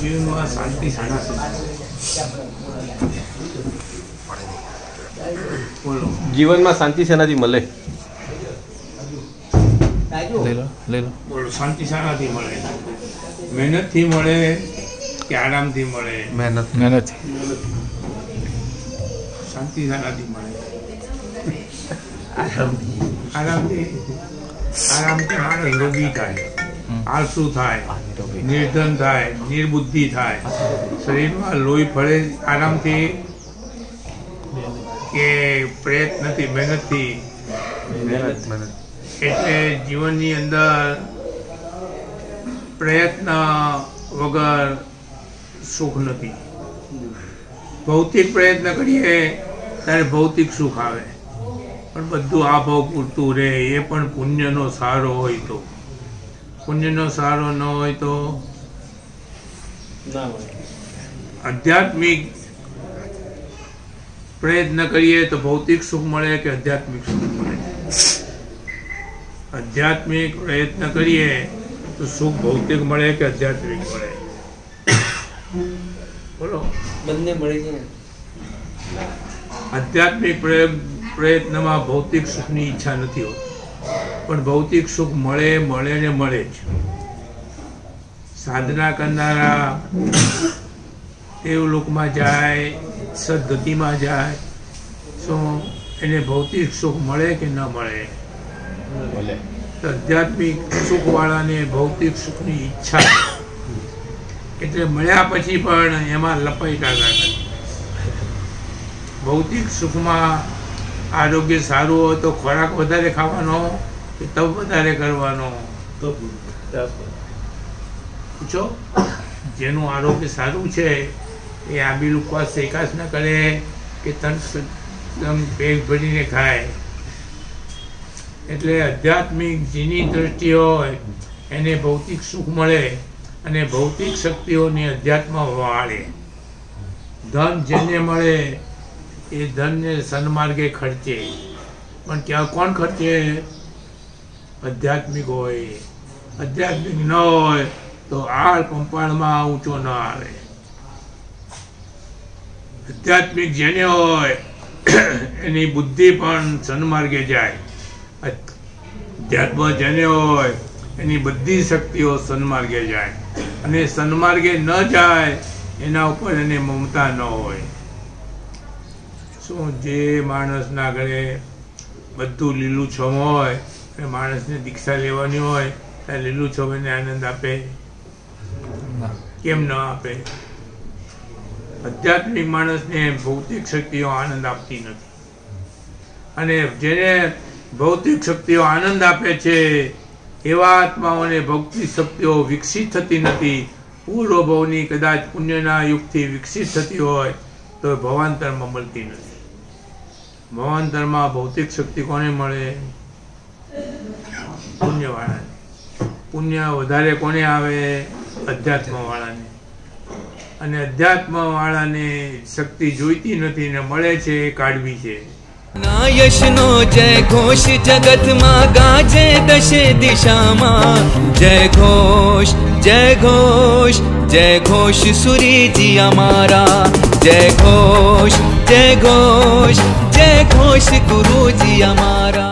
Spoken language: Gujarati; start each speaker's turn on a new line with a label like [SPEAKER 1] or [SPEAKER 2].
[SPEAKER 1] જીવનમાં શાંતિ શાના બોલો.
[SPEAKER 2] જીવનમાં શાંતિ શેનાથી મળે?
[SPEAKER 3] લઈ લો લઈ લો.
[SPEAKER 1] બોલો શાંતિ શાનાથી મળે? મહેનતથી મળે કે આરામથી મળે?
[SPEAKER 3] મહેનત. મહેનત.
[SPEAKER 1] શાંતિ શાનાથી મળે. આરામથી. આરામથી માણસ રોગી થાય. આળસુ થાય નિર્ધન થાય નિર્બુદ્ધિ થાય. શરીરમાં લોહી ફળે આરામથી કે પ્રયત્નથી મહેનતથી
[SPEAKER 3] મહેનત મહેનત.
[SPEAKER 1] એટલે જીવનની અંદર પ્રયત્ન વગર સુખ નથી. ભૌતિક પ્રયત્ન કરીએ ત્યારે ભૌતિક સુખ આવે. પણ બધું આ ભાવ પૂરતું રહે એ પણ પુણ્યનો સારો હોય તો. પુણ્યનો સહારો ન હોય તો? આધ્યાત્મિક પ્રયત્ન કરીએ તો ભૌતિક સુખ મળે કે આધ્યાત્મિક સુખ મળે? આધ્યાત્મિક પ્રયત્ન કરીએ તો સુખ ભૌતિક મળે કે આધ્યાત્મિક મળે? બોલો.
[SPEAKER 4] બંને મળે છે
[SPEAKER 1] આધ્યાત્મિક પ્રયત્નમાં ભૌતિક સુખની ઈચ્છા નથી હોતી. પણ ભૌતિક સુખ મળે મળે ને મળે જ. સાધના કરનારા દેવલોકમાં જાય સદગતિમાં જાય શું એને ભૌતિક સુખ મળે કે ન મળે? આધ્યાત્મિક સુખવાળાને ભૌતિક સુખની ઈચ્છા. એટલે મળ્યા પછી પણ એમાં લપાઈટા કરે ભૌતિક સુખમાં આરોગ્ય સારું હોય તો ખોરાક વધારે ખાવાનો કે તપ વધારે કરવાનો પૂછો. જેનું આરોગ્ય સારું છે એ આંબી ઉપવાસ એકાશ ન કરે કે તન પેટ ભરીને ખાય. એટલે આધ્યાત્મિક જેની દ્રષ્ટિ હોય એને ભૌતિક સુખ મળે અને ભૌતિક શક્તિઓની અધ્યાત્મ વાળે. ધન જેને મળે એ ધનને સન્માર્ગે ખર્ચે. પણ ક્યાં કોણ ખર્ચે? આધ્યાત્મિક હોય, આધ્યાત્મિક ન હોય, તો આળ કંપાળમાં ઊંચો ન આવે. આધ્યાત્મિક જેને હોય, એની બુદ્ધિ પણ સન્માર્ગે જાય. અધ્યાત્મ જેને હોય, એની બધી શક્તિઓ સન્માર્ગે જાય. અને સન્માર્ગે ન જાય, એના ઉપર એને મમતા ન હોય. શું જે માણસના ઘરે બધું લીલું છમ હોય માણસને લેવાની હોય ત્યારે લીલુંછમ એને આનંદ આપે. કેમ ન આપે? આધ્યાત્મિક માણસને ભૌતિક શક્તિઓ આનંદ આપતી નથી. અને જેને ભૌતિક શક્તિઓ આનંદ આપે છે, એવા આત્માઓને ભૌતિક શક્તિઓ વિકસિત થતી નથી. પૂર્વ ભવની કદાચ પુણ્યના યુગથી વિકસિત થતી હોય, તો ભવાંતરમાં મળતી નથી. ભવાંતરમાં ભૌતિક શક્તિ કોને મળે? પુણ્યવાળાને. પુણ્ય વધારે કોને આવે? અધ્યાત્મવાળાને. અને અધ્યાત્મવાળાને શક્તિ જોઈતી નથી ને મળે છે કાઢવી છે.
[SPEAKER 5] ના યશનો જય ઘોષ જગતમાં ગાજે દશે દિશામાં. જય ઘોષ જય ઘોષ જય ઘોષ સુરીજી અમારા. જય ઘોષ જય ઘોષ જય ઘોષ ગુરુજી અમારા.